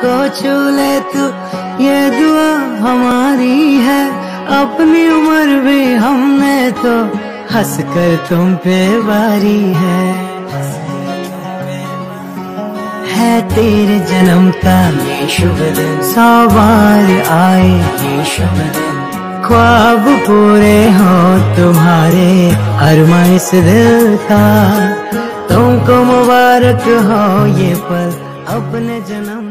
को छू ले तू ये दुआ हमारी है। अपनी उम्र भी हमने तो हंस कर तुम पे बारी है। है तेरे जन्म का ये शुभ दिन सौ बार आए। ये शुभ दिन ख्वाब पूरे हो तुम्हारे अरमा इस दिल का। तुमको मुबारक हो ये पल अपने जन्म